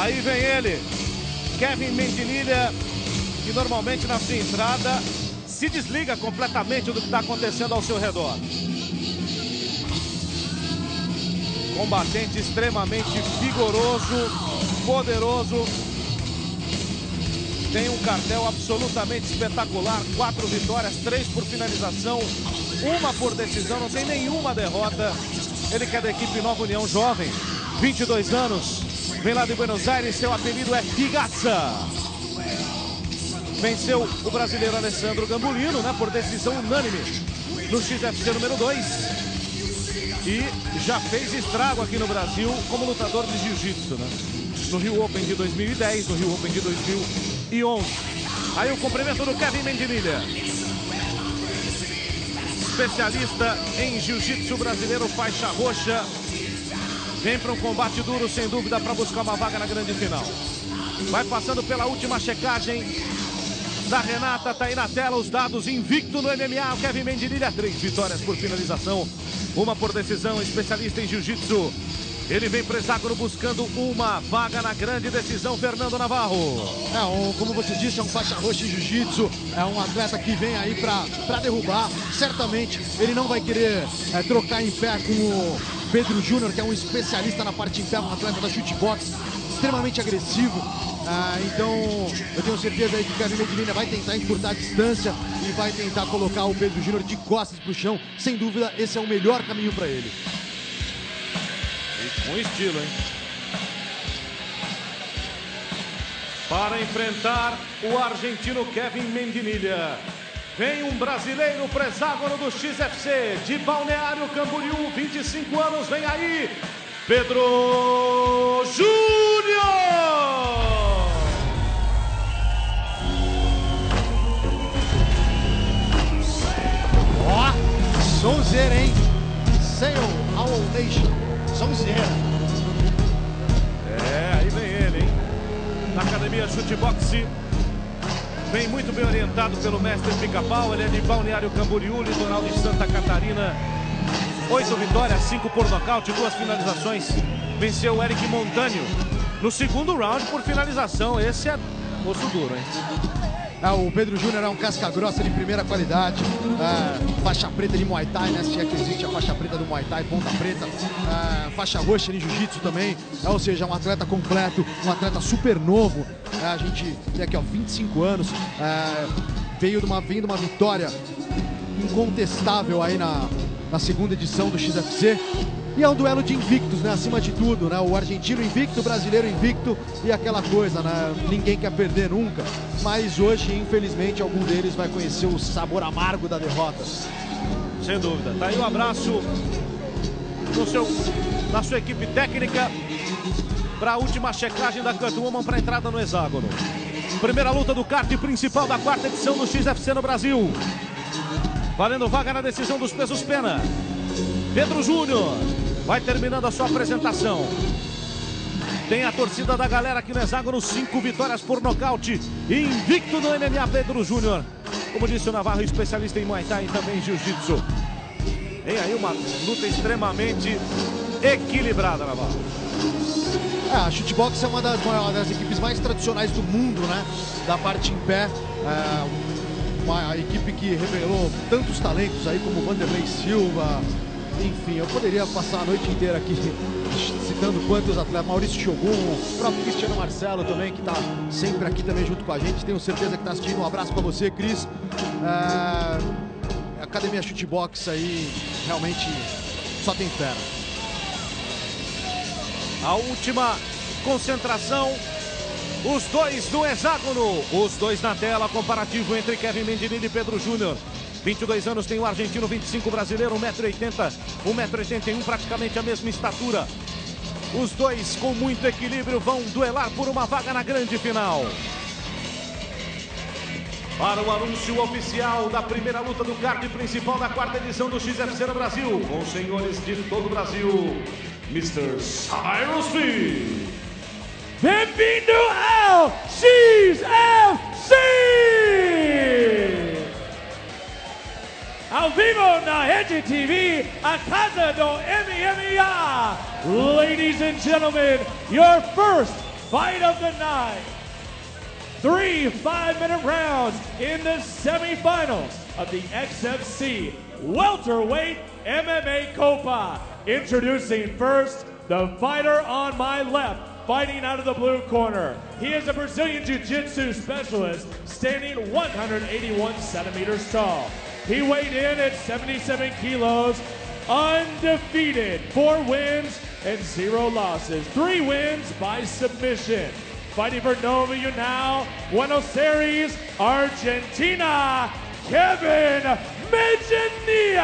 Aí vem ele, Kevin Mendilha, que normalmente na sua entrada se desliga completamente do que está acontecendo ao seu redor. Combatente extremamente vigoroso, poderoso. Tem um cartel absolutamente espetacular. Quatro vitórias, três por finalização, uma por decisão, não tem nenhuma derrota. Ele que é da equipe Nova União Jovem, 22 anos, vem lá de Buenos Aires, seu apelido é Figaça. Venceu o brasileiro Alessandro Gambulino, né, por decisão unânime no XFC número 2 e já fez estrago aqui no Brasil como lutador de jiu-jitsu, né? No Rio Open de 2010, no Rio Open de 2011. Aí o cumprimento do Kevin Mendilha. Especialista em jiu-jitsu brasileiro, faixa roxa. Vem para um combate duro, sem dúvida, para buscar uma vaga na grande final. Vai passando pela última checagem da Renata, tá aí na tela os dados, invicto no MMA, o Kevin Mendilha, três vitórias por finalização, uma por decisão, especialista em jiu-jitsu. Ele vem para hexágono buscando uma vaga na grande decisão, Fernando Navarro. É, um, como você disse, é um faixa roxa em jiu-jitsu, é um atleta que vem aí para derrubar. Certamente ele não vai querer é, trocar em pé com o Pedro Júnior, que é um especialista na parte pé, um atleta da chutebox, extremamente agressivo. Ah, então eu tenho certeza aí que o Kevin Medina vai tentar encurtar a distância e vai tentar colocar o Pedro Júnior de costas para o chão. Sem dúvida, esse é o melhor caminho para ele. E com estilo, hein? Para enfrentar o argentino Kevin Mendinilha. Vem um brasileiro preságono do XFC, de Balneário Camboriú, 25 anos, vem aí, Pedro Júnior! Sonzeira, hein? Sail Owl Nation. Sonzeira. É, aí vem ele, hein? Na academia Chutebox. Vem muito bem orientado pelo mestre Pica-Pau. Ele é de Balneário Camboriú, litoral de Santa Catarina. Oito vitórias, cinco por nocaute, duas finalizações. Venceu o Eric Montânio no segundo round por finalização. Esse é osso duro, hein? É, o Pedro Júnior é um casca grossa de primeira qualidade, é, faixa preta de Muay Thai, né? Se é que existe a faixa preta do Muay Thai, ponta preta, é, faixa roxa de Jiu-Jitsu também, ou seja, um atleta completo, um atleta super novo. A gente tem aqui, ó, 25 anos, veio de uma, veio de uma vitória incontestável aí na, na segunda edição do XFC. E é um duelo de invictos, né? Acima de tudo, né? O argentino invicto, o brasileiro invicto e aquela coisa, né? Ninguém quer perder nunca. Mas hoje, infelizmente, algum deles vai conhecer o sabor amargo da derrota. Sem dúvida. Tá aí um abraço no seu, na sua equipe técnica para a última checagem da Catwoman para entrada no hexágono. Primeira luta do kart principal da quarta edição do XFC no Brasil. Valendo vaga na decisão dos pesos pena. Pedro Júnior vai terminando a sua apresentação. Tem a torcida da galera aqui no hexágono, cinco vitórias por nocaute. Invicto no MMA Pedro Júnior. Como disse o Navarro, especialista em Muay Thai e também Jiu-Jitsu. Tem aí uma luta extremamente equilibrada, Navarro. É, a Shootbox é uma das, das equipes mais tradicionais do mundo, né? Da parte em pé. É uma equipe que revelou tantos talentos aí como Vanderlei Silva, enfim, eu poderia passar a noite inteira aqui citando quantos atletas, Maurício Shogun, o próprio Cristiano Marcelo também, que está sempre aqui também junto com a gente. Tenho certeza que está assistindo. Um abraço para você, Cris. É... Academia Chutebox aí, realmente só tem fera. A última concentração os dois no hexágono, os dois na tela, comparativo entre Kevin Mendini e Pedro Júnior. 22 anos tem o argentino, 25 brasileiro, 1,80m, 1,81m, praticamente a mesma estatura. Os dois com muito equilíbrio vão duelar por uma vaga na grande final. Para o anúncio oficial da primeira luta do card principal da quarta edição do XFC no Brasil, com senhores de todo o Brasil, Mr. Cyrus B. Bem-vindo ao XFC! Ao vivo na Rede TV, a casa do MMA. Ladies and gentlemen, your first fight of the night. Three five-minute rounds in the semifinals of the XFC welterweight MMA Copa. Introducing first the fighter on my left, fighting out of the blue corner. He is a Brazilian Jiu-Jitsu specialist, standing 181 centimeters tall. He weighed in at 77 kilos, undefeated, four wins and zero losses, three wins by submission. Fighting for Nova Unao, Buenos Aires, Argentina, Kevin Medjania.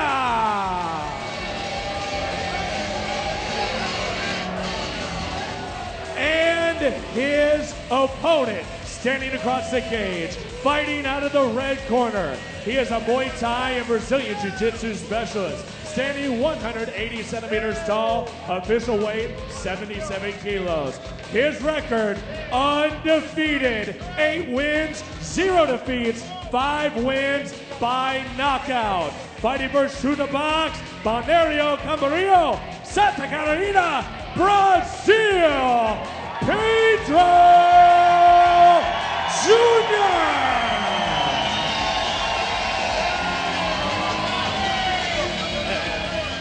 And his opponent, standing across the cage, fighting out of the red corner. He is a Muay Thai and Brazilian Jiu-Jitsu specialist, standing 180 centimeters tall, official weight 77 kilos. His record, undefeated, eight wins, zero defeats, five wins by knockout. Fighting for Shoot the Box, Balneario Camarillo, Santa Catarina, Brazil, Pedro Jr.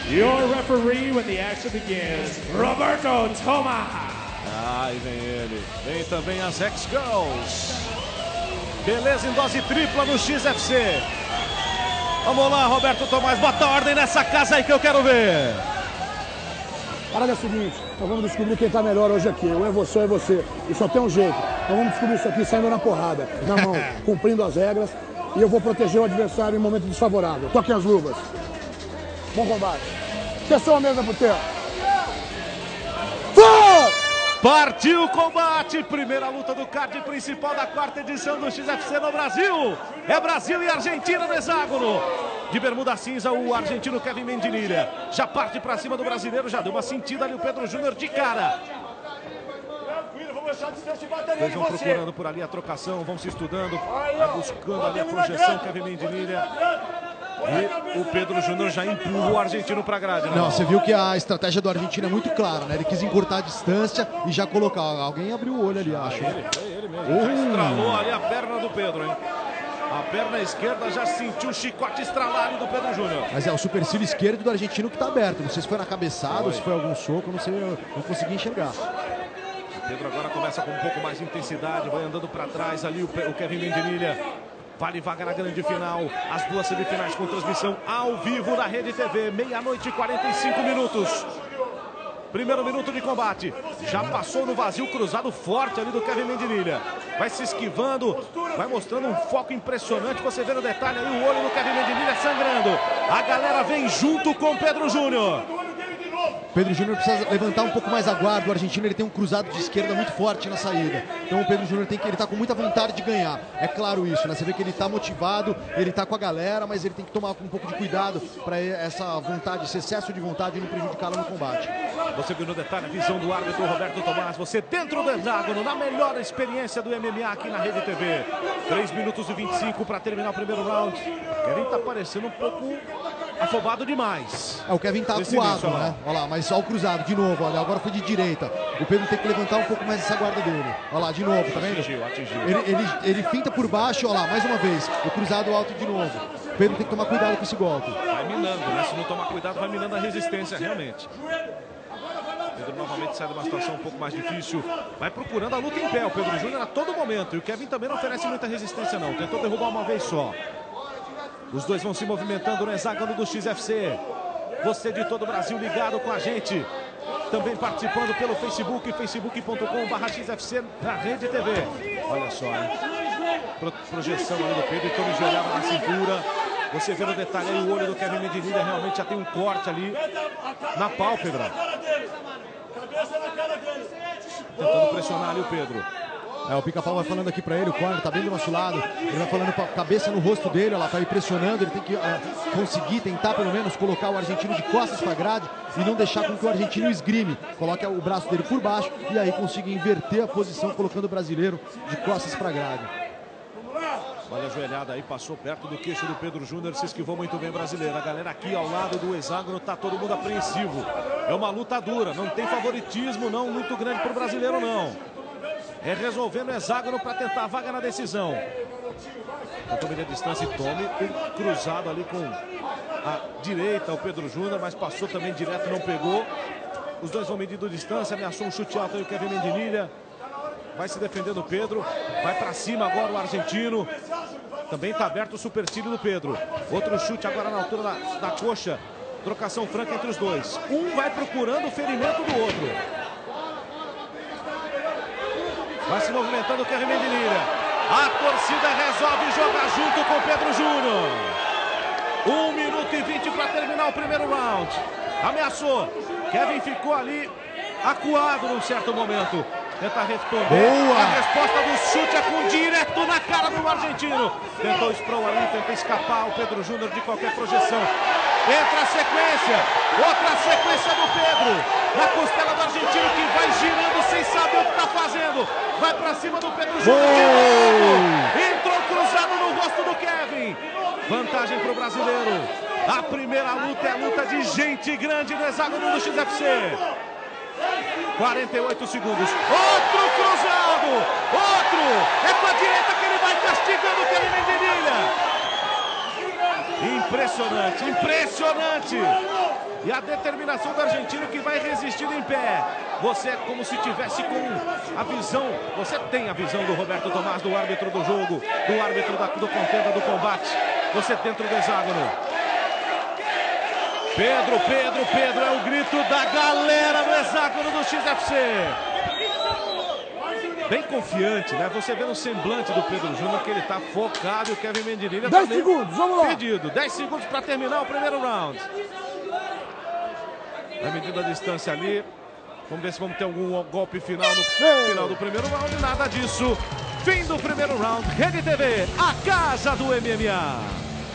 Your referee when the action begins, Roberto Toma. Ah, e vem ele. Vem também as X-Girls. Beleza em dose tripla no XFC. Vamos lá, Roberto Tomás, bota ordem nessa casa aí que eu quero ver. A parada é a seguinte, nós vamos descobrir quem tá melhor hoje aqui. Um é você, um é você. E só tem um jeito. Nós vamos descobrir isso aqui saindo na porrada, na mão, cumprindo as regras. E eu vou proteger o adversário em momento desfavorável. Toquem as luvas. Bom combate. Atenção a mesa pro tempo. Vai! Partiu o combate, primeira luta do card principal da quarta edição do XFC no Brasil. É Brasil e Argentina no hexágono. De bermuda cinza, o argentino Kevin Mendililha. Já parte pra cima do brasileiro, já deu uma sentida ali o Pedro Júnior de cara. Eles vão procurando por ali a trocação, vão se estudando, vai buscando ali a projeção, Kevin Mendililha. E o Pedro Júnior já empurra o argentino pra grade, né? Não, você viu que a estratégia do argentino é muito clara, né? Ele quis encurtar a distância e já colocar. Alguém abriu o olho ali, acho. Ele, foi ele mesmo. Já estralou ali a perna do Pedro, hein? A perna esquerda já sentiu o chicote estralar ali do Pedro Júnior. Mas é o supercílio esquerdo do argentino que tá aberto. Não sei se foi na cabeçada ou se foi algum soco, não sei, não consegui enxergar. O Pedro agora começa com um pouco mais de intensidade, vai andando pra trás ali o, Kevin Mendililha. Vale vaga na grande final. As duas semifinais com transmissão ao vivo na Rede TV. Meia-noite e 45 minutos. Primeiro minuto de combate. Já passou no vazio cruzado forte ali do Kevin Mendililha. Vai se esquivando, vai mostrando um foco impressionante. Você vê no detalhe aí o olho do Kevin Mendililha sangrando. A galera vem junto com Pedro Júnior. Pedro Júnior precisa levantar um pouco mais a guarda. O argentino ele tem um cruzado de esquerda muito forte na saída. Então o Pedro Júnior tem que ele tá com muita vontade de ganhar. É claro isso, né? Você vê que ele tá motivado, ele tá com a galera, mas ele tem que tomar um pouco de cuidado para essa vontade, esse excesso de vontade não prejudicá-lo no combate. Você viu no detalhe a visão do árbitro Roberto Tomás. Você dentro do hexágono, na melhor experiência do MMA aqui na Rede TV. 3 minutos e 25 para terminar o primeiro round. Kevin tá parecendo um pouco afobado demais. É, o Kevin tá acuado, início, olha lá. né? Olha lá, mas só o cruzado, de novo, olha, agora foi de direita. O Pedro tem que levantar um pouco mais essa guarda dele. Olha lá, de novo, tá vendo? Atingiu, atingiu. Ele, ele, ele finta por baixo, olha lá, mais uma vez. O cruzado alto de novo. O Pedro tem que tomar cuidado com esse golpe. Vai minando, né? Se não tomar cuidado, vai minando a resistência, realmente. Pedro novamente sai de uma situação um pouco mais difícil. Vai procurando a luta em pé. O Pedro Júnior a todo momento. E o Kevin também não oferece muita resistência, não. Tentou derrubar uma vez só. Os dois vão se movimentando no hexágono do XFC. Você de todo o Brasil ligado com a gente. Também participando pelo Facebook, facebook.com.br XFC na Rede TV. Olha só, hein? Pro- projeção ali do Pedro, então enjoelhava na cintura. Você vê no detalhe aí o olho do Kevin Medinilha, realmente já tem um corte ali na pálpebra. Tentando pressionar ali o Pedro. É, o pica-pau vai falando aqui pra ele, o corner tá bem do nosso lado. Ele vai falando com a cabeça no rosto dele, lá, tá aí pressionando. Ele tem que é, conseguir tentar, pelo menos, colocar o argentino de costas pra grade e não deixar com que o argentino esgrime. Coloque o braço dele por baixo e aí consiga inverter a posição, colocando o brasileiro de costas pra grade. Olha a joelhada aí, passou perto do queixo do Pedro Júnior, se esquivou muito bem brasileiro. A galera aqui ao lado do hexágono tá todo mundo apreensivo. É uma luta dura, não tem favoritismo não muito grande pro brasileiro não. É resolver no hexágono para tentar a vaga na decisão. Tentou medir a distância e tome um cruzado ali com a direita, o Pedro Júnior, mas passou também direto, não pegou. Os dois vão medindo distância, ameaçou um chute alto aí o Kevin Mendilha. Vai se defendendo o Pedro, vai para cima agora o argentino. Também está aberto o supercílio do Pedro. Outro chute agora na altura da, da coxa. Trocação franca entre os dois. Um vai procurando o ferimento do outro. Vai se movimentando o Kevin Mendilha. A torcida resolve jogar junto com o Pedro Júnior. Um minuto e vinte para terminar o primeiro round. Ameaçou. Kevin ficou ali acuado num certo momento. Tenta responder. Boa. A resposta do chute é com direto na cara do argentino. Tentou sprawl ali, tenta escapar o Pedro Júnior de qualquer projeção. Entra a sequência. Outra sequência do Pedro. Na costela argentino que vai girando sem saber o que está fazendo. Vai para cima do Pedro Júnior. Entrou cruzado no rosto do Kevin. Vantagem para o brasileiro. A primeira luta é a luta de gente grande no hexágono do XFC. 48 segundos. Outro cruzado. Outro. É com a direita que ele vai castigando o Kevin Mendilha. Impressionante, impressionante. E a determinação do argentino que vai resistindo em pé. Você é como se tivesse com a visão, você tem a visão do Roberto Tomás, do árbitro do jogo, do árbitro da, do contenda, do combate. Você dentro do hexágono. Pedro, Pedro, Pedro é o grito da galera no hexágono do XFC. Bem confiante, né? Você vê no semblante do Pedro Júnior que ele tá focado e o Kevin Mendilha tá 10 meio segundos, vamos lá. Pedido. 10 segundos para terminar o primeiro round. Vai medindo a distância ali. Vamos ver se vamos ter algum golpe final no final do primeiro round. Nada disso. Fim do primeiro round. Rede TV, a casa do MMA.